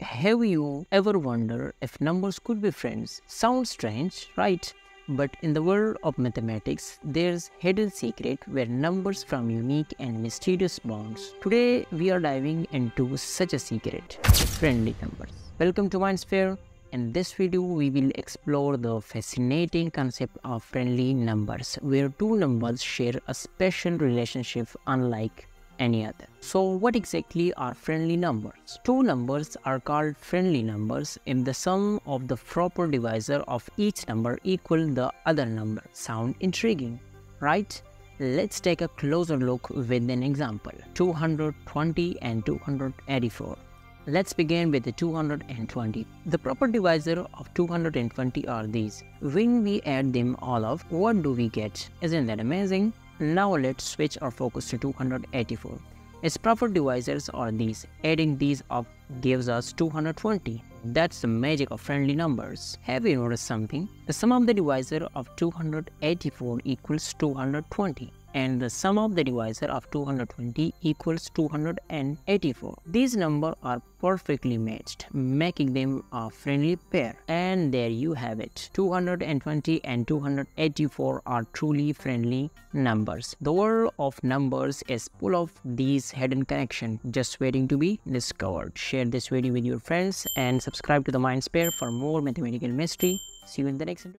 Have you ever wondered if numbers could be friends? Sounds strange, right? But in the world of mathematics, there's hidden secret where numbers from unique and mysterious bonds. Today, we are diving into such a secret, friendly numbers. Welcome to Mindsphere. In this video, we will explore the fascinating concept of friendly numbers, where two numbers share a special relationship unlike any other. So what exactly are friendly numbers? Two numbers are called friendly numbers if the sum of the proper divisor of each number equal the other number. Sound intriguing, right? Let's take a closer look with an example. 220 and 284. Let's begin with the 220. The proper divisor of 220 are these. When we add them all up, what do we get? Isn't that amazing? Now let's switch our focus to 284. Its proper divisors are these. Adding these up gives us 220. That's the magic of friendly numbers. Have you noticed something? The sum of the divisor of 284 equals 220 and the sum of the divisor of 220 equals 284. These numbers are perfectly matched, making them a friendly pair. And there you have it. 220 and 284 are truly friendly numbers. The world of numbers is full of these hidden connections just waiting to be discovered. Share this video with your friends and subscribe to the Mindsphere for more mathematical mystery. See you in the next video.